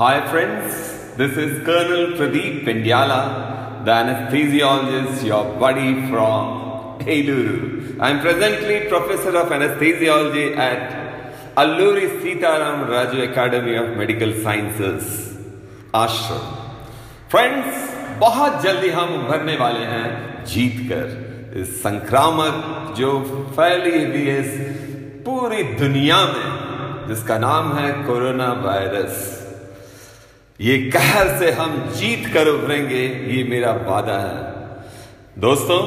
Hi friends, this is Colonel Pradeep Pendyala, the anesthesiologist, your buddy from Eluru. I am presently Professor of Anesthesiology at Alluri Sitaram Raju Academy of Medical Sciences, Ashram. Friends, बहुत जल्दी हम उभरने वाले हैं जीत कर इस संक्रामक जो फैली हुई है पूरी दुनिया में जिसका नाम है कोरोना वायरस ये कहर से हम जीत कर उभरेंगे, ये मेरा वादा है। दोस्तों,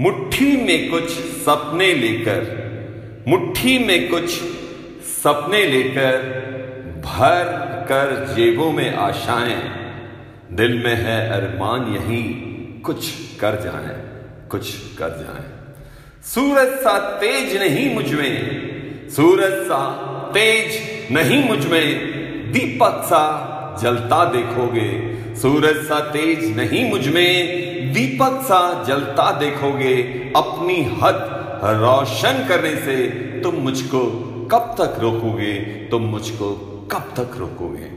मुट्ठी में कुछ सपने लेकर, मुट्ठी में कुछ सपने लेकर भर कर जेबों में आशाएँ, दिल में है अरमान यही, कुछ कर जाए, कुछ कर जाए। सूरज सा तेज नहीं मुझमें, सूरज सा तेज नहीं मुझमें दीपक सा जलता देखोगे। सूरज सा तेज नहीं मुझमें। दीपक सा जलता देखोगे। अपनी हद रोशन करने से तुम मुझको कब तक रोकोगे? तुम मुझको कब तक रोकोगे?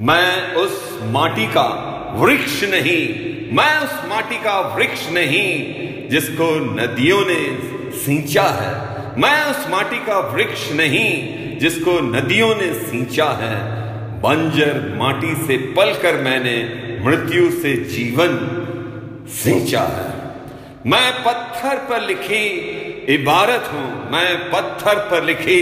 मैं उस माटी का वृक्ष नहीं। मैं उस माटी का वृक्ष नहीं जिसको नदियों ने सींचा है। मैं उस माटी का वृक्ष नहीं जिसको नदियों ने सींचा है। बंजर माटी से पलकर मैंने मृत्यु से जीवन सींचा है। मैं पत्थर पर लिखी इबारत हूँ। मैं पत्थर पर लिखी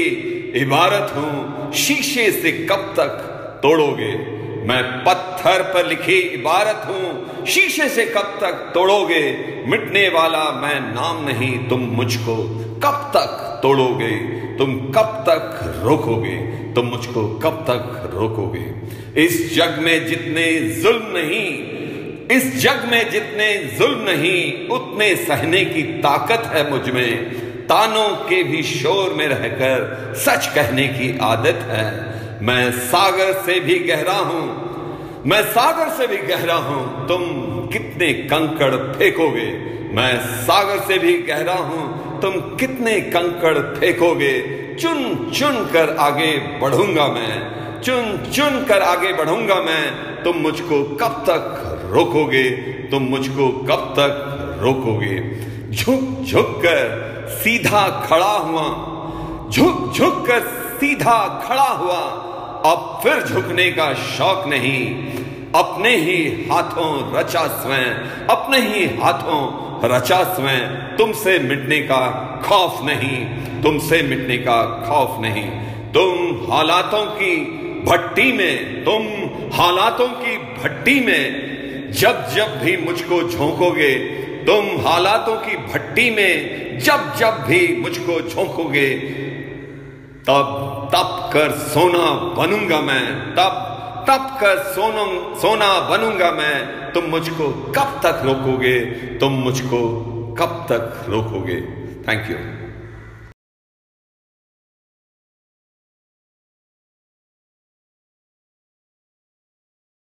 इबारत हूँ। शीशे से कब तक तोड़ोगे? मैं पत्थर पर लिखी इबारत हूँ। शीशे से कब तक तोड़ोगे? मिटने वाला मैं नाम नहीं, तुम मुझको कब तक तोड़ोगे? तुम कब तक रोकोगे? तुम मुझको कब तक रोकोगे? इस जग में जितने जुल्म नहीं, इस जग में जितने जुल्म नहीं, उतने सहने की ताकत है मुझमें। तानों के भी शोर में रहकर सच कहने की आदत है। मैं सागर से भी गहरा हूँ। मैं सागर से भी गहरा हूँ। तुम कितने कंकड़ फेंकोगे? मैं सागर से भी गहरा हूँ। तुम कितने कंकड़ फेंकोगे? चुन चुन कर आगे बढ़ूँगा मैं। चुन चुन कर आगे बढ़ूँगा मैं। तुम मुझको कब तक रोकोगे? तुम मुझको कब तक रोकोगे? झुक झुक कर सीधा खड़ा हुआ। झुक झुक कर सीधा खड़ा हुआ। अब फिर झुकने का शौक नहीं। अपने ही हाथों रचा स्वयं। अपने ही हाथों रचा स्वयं। तुमसे मिटने का खौफ नहीं। तुमसे मिटने का खौफ नहीं। तुम हालातों की भट्टी में, तुम हालातों की भट्टी में। जब जब भी मुझको झोंकोगे, तुम हालातों की भट्टी में जब जब भी मुझको झोंकोगे तब, तप कर सोना बनूँगा मैं। तब तप कर सोना सोना बनूँगा मैं। तुम मुझको कब तक रोकोगे? तुम मुझको कब तक रोकोगे? Thank you